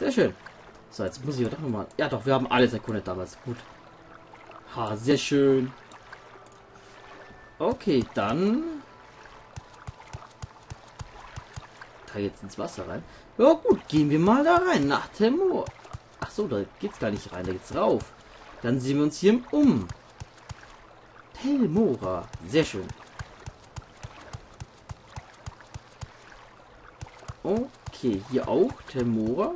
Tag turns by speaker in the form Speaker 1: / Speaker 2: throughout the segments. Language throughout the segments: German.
Speaker 1: Sehr schön. So, jetzt muss ich doch nochmal... Ja doch, wir haben alles erkundet damals. Gut. Ha, sehr schön. Okay, dann... Da jetzt ins Wasser rein. Ja gut, gehen wir mal da rein. Nach Temor. Ach so, da geht's gar nicht rein, da geht's rauf. Dann sehen wir uns hier um. Telmora. Sehr schön. Okay, hier auch Telmora.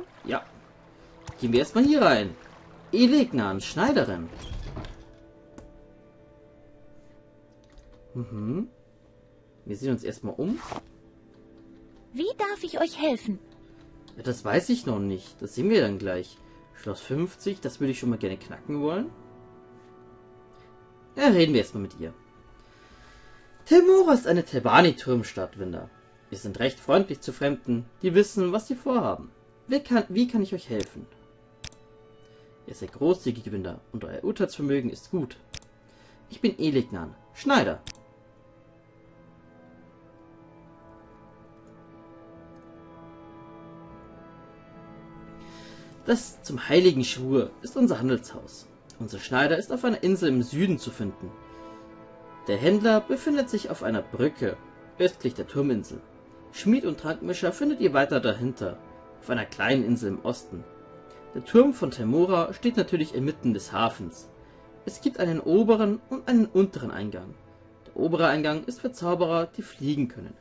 Speaker 1: Gehen wir erstmal hier rein. Elegnan, Schneiderin. Mhm. Wir sehen uns erstmal um.
Speaker 2: Wie darf ich euch helfen?
Speaker 1: Ja, das weiß ich noch nicht. Das sehen wir dann gleich. Schloss 50, das würde ich schon mal gerne knacken wollen. Ja, reden wir erstmal mit ihr. Temora ist eine Tebani-Turmstadt, Winder. Wir sind recht freundlich zu Fremden, die wissen, was sie vorhaben. Wie kann, wie kann ich euch helfen? Ihr seid großzügige Winder und euer Urteilsvermögen ist gut. Ich bin Elignan, Schneider. Das zum Heiligen Schwur ist unser Handelshaus. Unser Schneider ist auf einer Insel im Süden zu finden. Der Händler befindet sich auf einer Brücke östlich der Turminsel. Schmied und Trankmischer findet ihr weiter dahinter, auf einer kleinen Insel im Osten. Der Turm von Temora steht natürlich inmitten des Hafens. Es gibt einen oberen und einen unteren Eingang. Der obere Eingang ist für Zauberer, die fliegen können.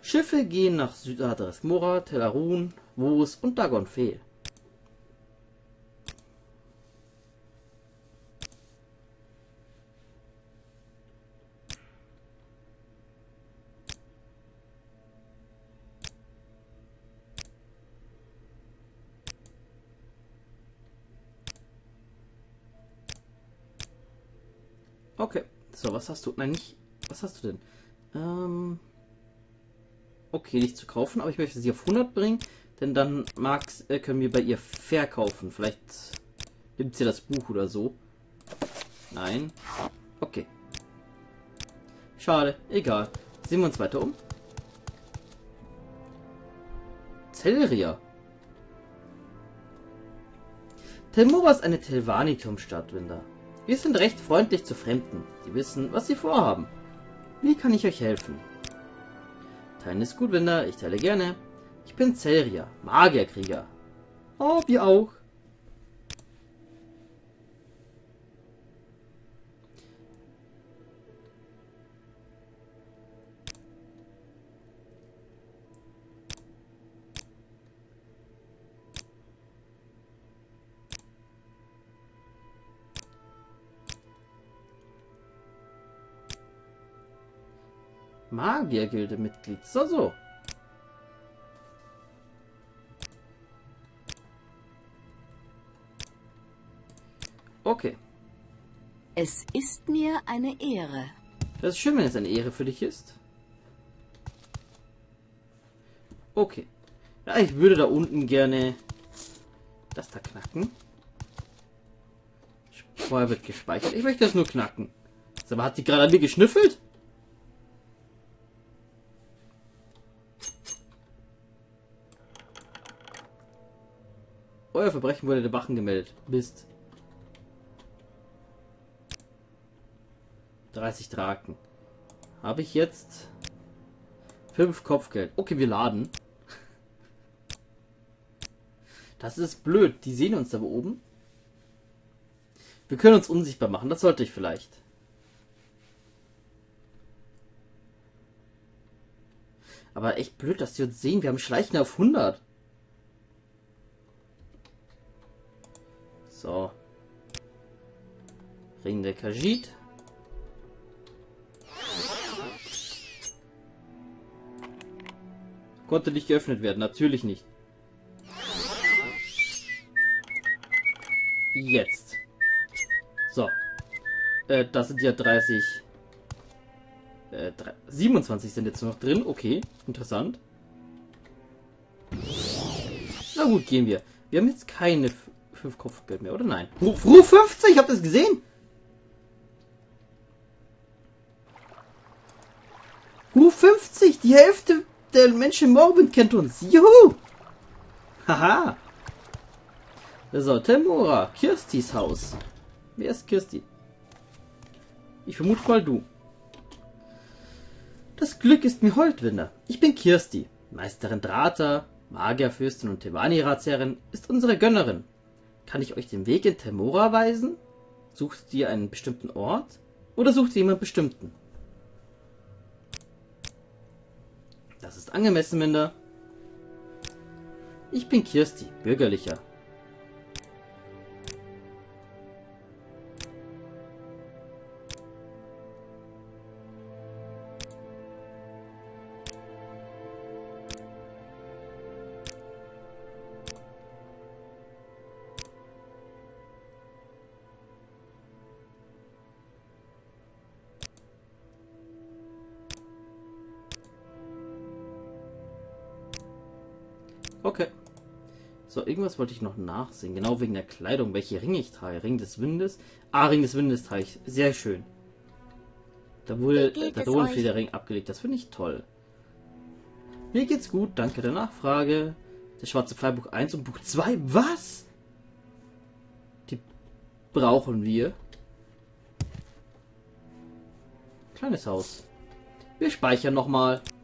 Speaker 1: Schiffe gehen nach Südadres Mora, Telarun, Vos und Dagonfel. Okay. So, was hast du? Nein, nicht. Was hast du denn? Ähm. Okay, nicht zu kaufen, aber ich möchte sie auf 100 bringen, denn dann mag's, äh, können wir bei ihr verkaufen. Vielleicht nimmt sie das Buch oder so. Nein. Okay. Schade, egal. Sehen wir uns weiter um. Telria. Telmora ist eine Telvani-Turmstadt. Wir sind recht freundlich zu Fremden. Sie wissen, was sie vorhaben. Wie kann ich euch helfen? Teilen ist gut, Winder. Ich teile gerne. Ich bin Celria, Magierkrieger. Oh, wir auch. Magiergilde-Mitglied. So, so. Okay.
Speaker 2: Es ist mir eine Ehre.
Speaker 1: Das ist schön, wenn es eine Ehre für dich ist. Okay. Ja, ich würde da unten gerne das da knacken. Vorher wird gespeichert. Ich möchte das nur knacken. Aber hat die gerade an mir geschnüffelt? Euer Verbrechen wurde den Wachen gemeldet. Mist. 30 Draken. Habe ich jetzt 5 Kopfgeld. Okay, wir laden. Das ist blöd. Die sehen uns da oben. Wir können uns unsichtbar machen. Das sollte ich vielleicht. Aber echt blöd, dass die uns sehen. Wir haben Schleichen auf 100. Ring der Kajit. Konnte nicht geöffnet werden, natürlich nicht. Jetzt. So. Äh, das sind ja 30. Äh, 27 sind jetzt noch drin. Okay, interessant. Na gut, gehen wir. Wir haben jetzt keine 5 Kopfgeld mehr, oder nein? Ruf 50, habt ihr das gesehen? Ruf 50, die Hälfte der Menschen im Morrowind kennt uns. Juhu! Haha! So, Temura, Kirstis Haus. Wer ist Kirsti? Ich vermute mal du. Das Glück ist mir Holdwinder. Ich bin Kirsti. Meisterin Drata, Magierfürstin und Tevani-Ratsherrin ist unsere Gönnerin. Kann ich euch den Weg in Temora weisen? Sucht ihr einen bestimmten Ort? Oder sucht ihr jemanden bestimmten? Das ist angemessen, Minder. Ich bin Kirsti, bürgerlicher. Okay. So, irgendwas wollte ich noch nachsehen. Genau wegen der Kleidung, welche Ringe ich trage. Ring des Windes. Ah, Ring des Windes trage ich. Sehr schön. Da wurde der Drohnenfederring abgelegt. Das finde ich toll. Mir geht's gut, danke der Nachfrage. Der schwarze Pfeilbuch 1 und Buch 2. Was? Die brauchen wir. Kleines Haus. Wir speichern nochmal. mal.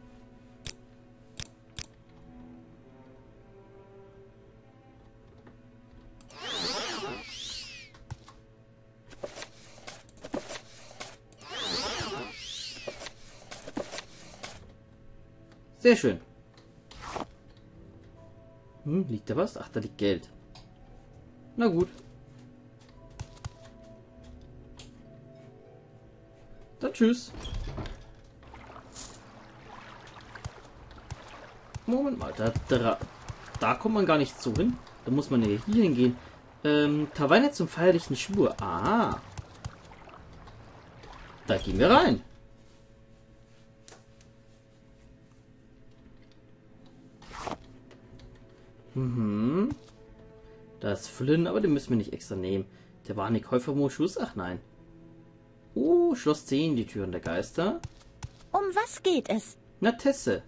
Speaker 1: Sehr schön. Hm, liegt da was? Ach, da liegt Geld. Na gut. Dann tschüss. Moment mal, da, da, da kommt man gar nicht so hin. Da muss man hier hingehen. Ähm, Taverne zum feierlichen Schwur. Ah. Da gehen wir rein. Mhm. Das ist Flynn, aber den müssen wir nicht extra nehmen. Der war nicht Käufermoschus? Ach nein. Oh, Schloss 10, die Türen der Geister.
Speaker 2: Um was geht es?
Speaker 1: Natesse.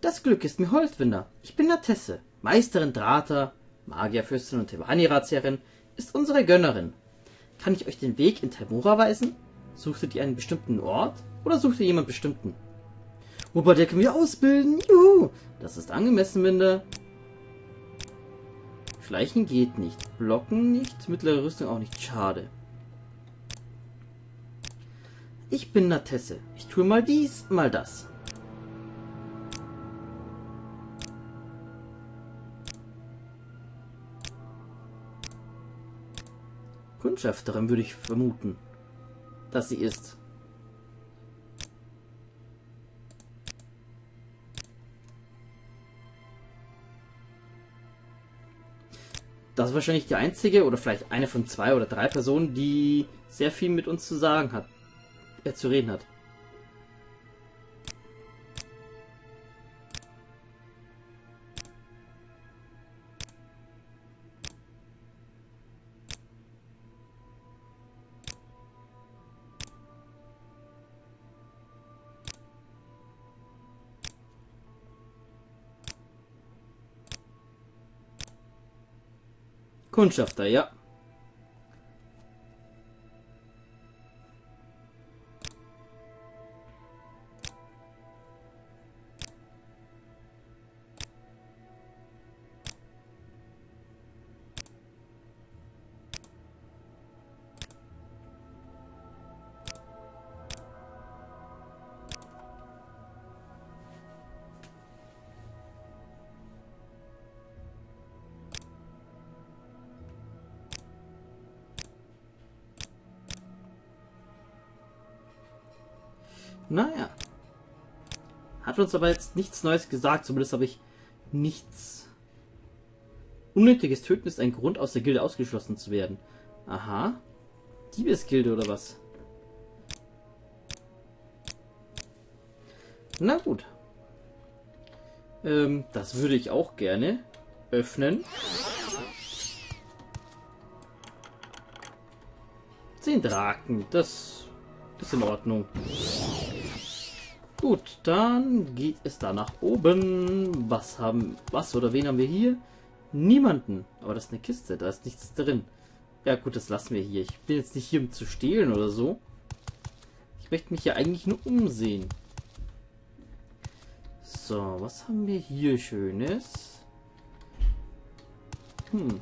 Speaker 1: Das Glück ist mir Holzwinder. Ich bin Natesse, Meisterin Drata, Magierfürstin und Tevani-Ratsherrin, ist unsere Gönnerin. Kann ich euch den Weg in Temura weisen? Suchtet ihr einen bestimmten Ort oder sucht ihr jemand bestimmten? Wobei der können wir ausbilden. Juhu. Das ist angemessen, Minder. Schleichen geht nicht. Blocken nicht. Mittlere Rüstung auch nicht. Schade. Ich bin Natesse. Ich tue mal dies, mal das. Kundschafterin würde ich vermuten, dass sie ist. Das ist wahrscheinlich die einzige oder vielleicht eine von zwei oder drei Personen, die sehr viel mit uns zu sagen hat, äh, zu reden hat. Kundschafter, ja. Naja. Hat uns aber jetzt nichts Neues gesagt, zumindest habe ich nichts. Unnötiges Töten ist ein Grund, aus der Gilde ausgeschlossen zu werden. Aha. Diebesgilde oder was? Na gut. Ähm, das würde ich auch gerne öffnen. Zehn Draken, das ist in Ordnung. Gut, dann geht es da nach oben. Was haben, was oder wen haben wir hier? Niemanden. Aber das ist eine Kiste, da ist nichts drin. Ja gut, das lassen wir hier. Ich bin jetzt nicht hier, um zu stehlen oder so. Ich möchte mich hier eigentlich nur umsehen. So, was haben wir hier Schönes? Hm.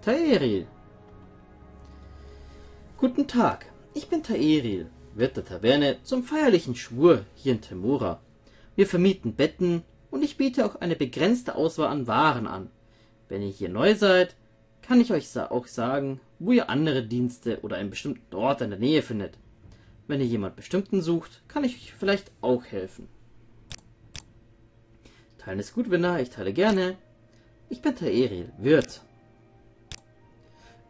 Speaker 1: Taeril. Guten Tag, ich bin Taeril, Wirt der Taverne zum feierlichen Schwur hier in Temura. Wir vermieten Betten und ich biete auch eine begrenzte Auswahl an Waren an. Wenn ihr hier neu seid, kann ich euch auch sagen, wo ihr andere Dienste oder einen bestimmten Ort in der Nähe findet. Wenn ihr jemand bestimmten sucht, kann ich euch vielleicht auch helfen. Teilen ist gut, Winner, ich teile gerne. Ich bin Taeril, Wirt.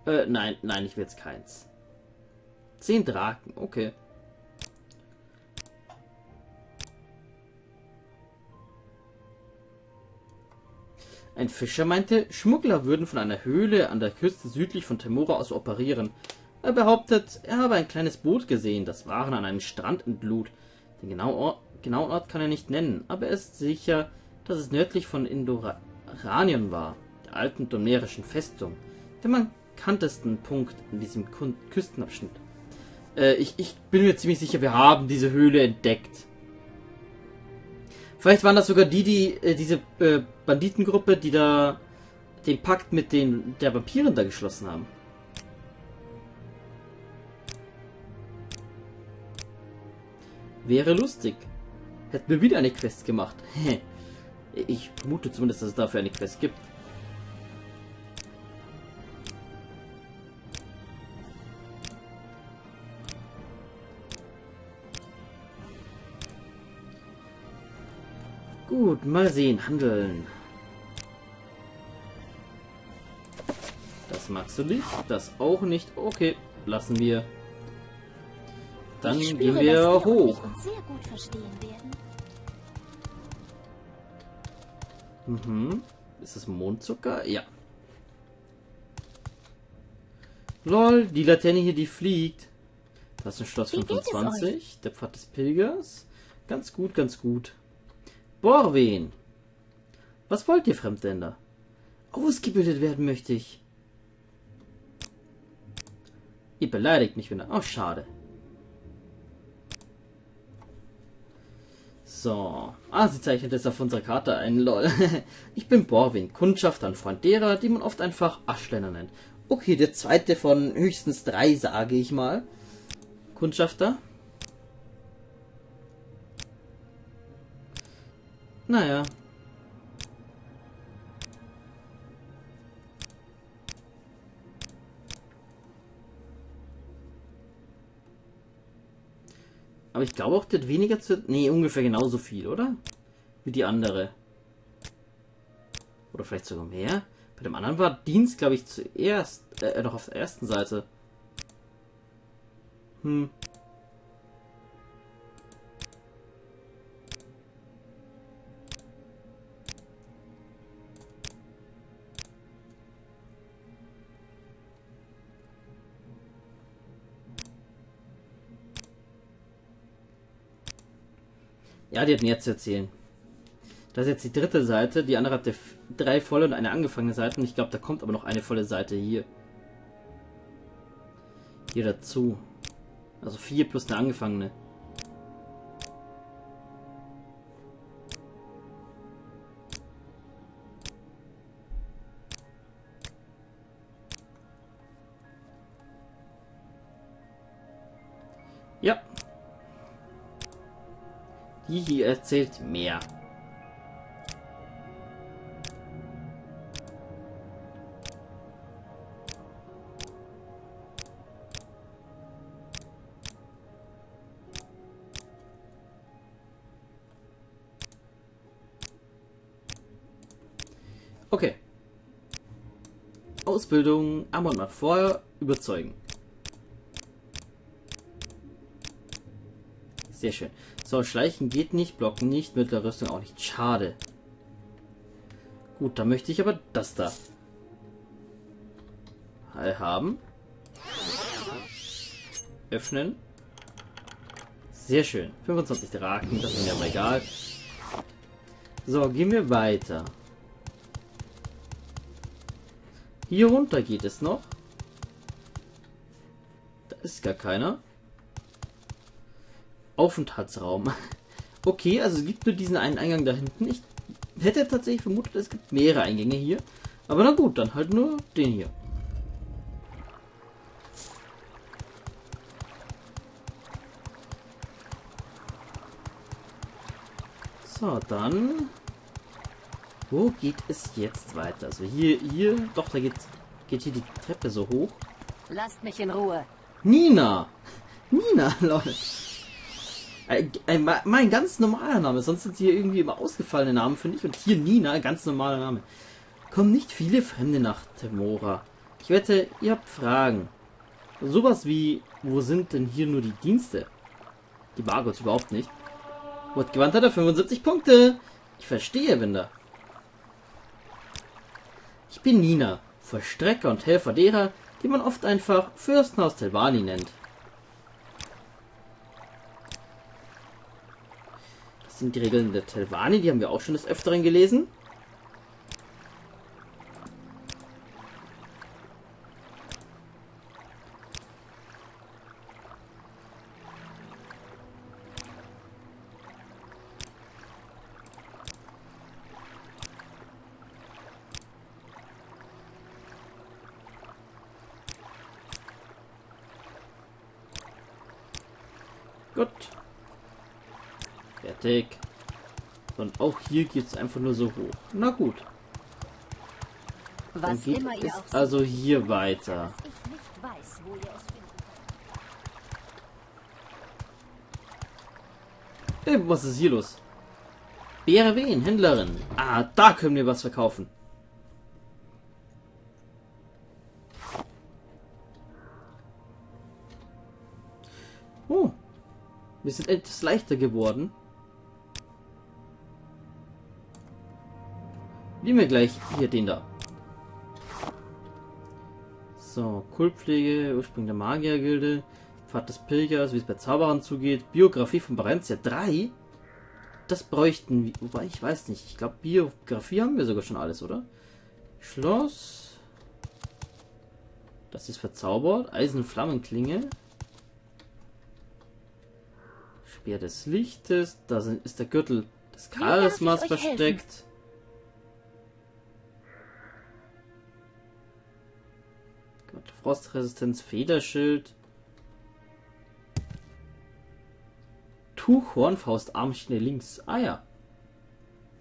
Speaker 1: Äh, nein, nein, ich will jetzt keins. Zehn Draken, okay. Ein Fischer meinte, Schmuggler würden von einer Höhle an der Küste südlich von Temora aus operieren. Er behauptet, er habe ein kleines Boot gesehen, das Waren an einen Strand entlud. Den genauen Ort, genauen Ort kann er nicht nennen, aber er ist sicher, dass es nördlich von Indoranion war, der alten domerischen Festung, der markantesten Punkt in diesem Küstenabschnitt. Äh, ich, ich bin mir ziemlich sicher, wir haben diese Höhle entdeckt. Vielleicht waren das sogar die, die äh, diese äh, Banditengruppe, die da den Pakt mit den der Vampiren da geschlossen haben. Wäre lustig. Hätten wir wieder eine Quest gemacht. ich vermute zumindest, dass es dafür eine Quest gibt. Gut, mal sehen. Handeln. Das magst du nicht. Das auch nicht. Okay, lassen wir. Dann spüre, gehen wir, hoch. Mhm. Ist das Mondzucker? Ja. Lol, die Laterne hier, die fliegt. Das ist ein Schloss 25. Der Pfad des Pilgers. Ganz gut, ganz gut. Borwin. Was wollt ihr, Fremdländer? Ausgebildet werden möchte ich. Ihr beleidigt mich wieder. Oh, schade. So. Ah, sie zeichnet es auf unserer Karte ein. Lol. ich bin Borwin, Kundschafter und Freund derer, die man oft einfach Aschländer nennt. Okay, der zweite von höchstens drei, sage ich mal. Kundschafter. Naja. Aber ich glaube auch, der hat weniger zu... Nee, ungefähr genauso viel, oder? Wie die andere. Oder vielleicht sogar mehr. Bei dem anderen war Dienst, glaube ich, zuerst... Äh, noch auf der ersten Seite. Hm. Ja, die hat mehr zu erzählen. Das ist jetzt die dritte Seite. Die andere hat drei volle und eine angefangene Seite. Und ich glaube, da kommt aber noch eine volle Seite hier. Hier dazu. Also vier plus eine angefangene. Hier erzählt mehr. Okay. Ausbildung Amon macht vorher überzeugen. Sehr schön. So, schleichen geht nicht, blocken nicht, mittlere Rüstung auch nicht. Schade. Gut, dann möchte ich aber das da haben. Öffnen. Sehr schön. 25 Draken, das ist mir aber egal. So, gehen wir weiter. Hier runter geht es noch. Da ist gar keiner. Aufenthaltsraum. Okay, also es gibt nur diesen einen Eingang da hinten. Ich hätte tatsächlich vermutet, es gibt mehrere Eingänge hier. Aber na gut, dann halt nur den hier. So, dann... Wo geht es jetzt weiter? Also hier, hier... Doch, da geht, geht hier die Treppe so hoch.
Speaker 2: Lasst mich in Ruhe.
Speaker 1: Nina! Nina, Leute. Ein, mein ganz normaler Name. Sonst sind hier irgendwie immer ausgefallene Namen, finde ich. Und hier Nina, ganz normaler Name. Kommen nicht viele Fremde nach Temora. Ich wette, ihr habt Fragen. Sowas wie, wo sind denn hier nur die Dienste? Die Bargots überhaupt nicht. Wortgewandt hat er 75 Punkte. Ich verstehe, Winder. Ich bin Nina, Vollstrecker und Helfer derer, die man oft einfach Fürstenhaus Telvani nennt. Sind die Regeln der Telvani, die haben wir auch schon des Öfteren gelesen. Gut. Fertig. Und auch hier geht es einfach nur so hoch. Na gut. Dann
Speaker 2: Was
Speaker 1: geht es also hier weiter.
Speaker 2: weiß,
Speaker 1: was ist hier los? BRW, Händlerin. Ah, da können wir was verkaufen. Oh. Wir sind etwas leichter geworden. Nehmen wir gleich hier den da. So, Kultpflege, Ursprung der Magiergilde, Pfad des Pilgers, wie es bei Zauberern zugeht, Biografie von Barentia 3. Das bräuchten wir, wobei ich weiß nicht, ich glaube Biografie haben wir sogar schon alles, oder? Schloss. Das ist verzaubert, Eisenflammenklinge. Speer des Lichtes, da sind, ist der Gürtel des Charismas versteckt. Frostresistenz, Federschild. Tuch, Hornfaust, Armschiene links. Ah ja.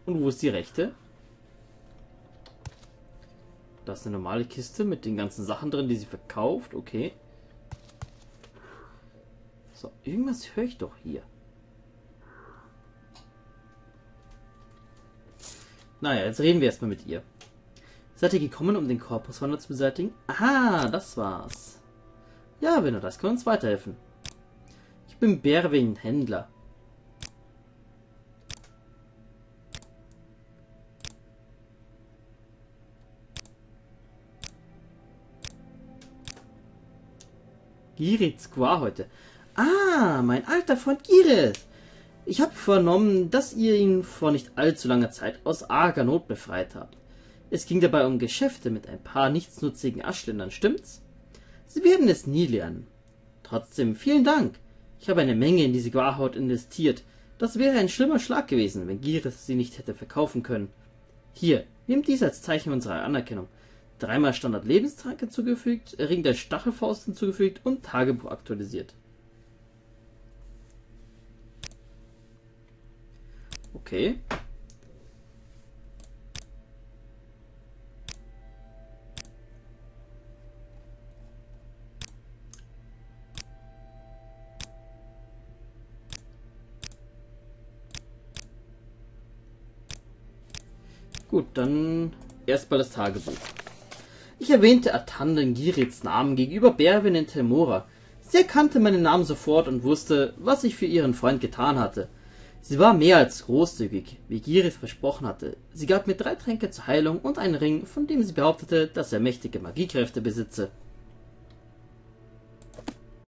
Speaker 1: Und wo ist die rechte? Da ist eine normale Kiste mit den ganzen Sachen drin, die sie verkauft. Okay. So, irgendwas höre ich doch hier. Naja, jetzt reden wir erstmal mit ihr. Seid ihr gekommen, um den Korpuswandler zu beseitigen? Aha, das war's. Ja, wenn du das kann uns weiterhelfen. Ich bin Berwin, Händler. Girit Squar heute. Ah, mein alter Freund Girit. Ich habe vernommen, dass ihr ihn vor nicht allzu langer Zeit aus arger Not befreit habt. Es ging dabei um Geschäfte mit ein paar nichtsnutzigen Aschländern, stimmt's? Sie werden es nie lernen. Trotzdem vielen Dank. Ich habe eine Menge in diese Guarhaut investiert. Das wäre ein schlimmer Schlag gewesen, wenn Gires sie nicht hätte verkaufen können. Hier, nehmt dies als Zeichen unserer Anerkennung. Dreimal Standard Lebenstrank hinzugefügt, Ring der Stachelfaust hinzugefügt und Tagebuch aktualisiert. Okay. Gut, dann erstmal das Tagebuch. Ich erwähnte Atanden Girits Namen gegenüber Berwin in Telmora. Sie erkannte meinen Namen sofort und wusste, was ich für ihren Freund getan hatte. Sie war mehr als großzügig, wie Girit versprochen hatte. Sie gab mir drei Tränke zur Heilung und einen Ring, von dem sie behauptete, dass er mächtige Magiekräfte besitze.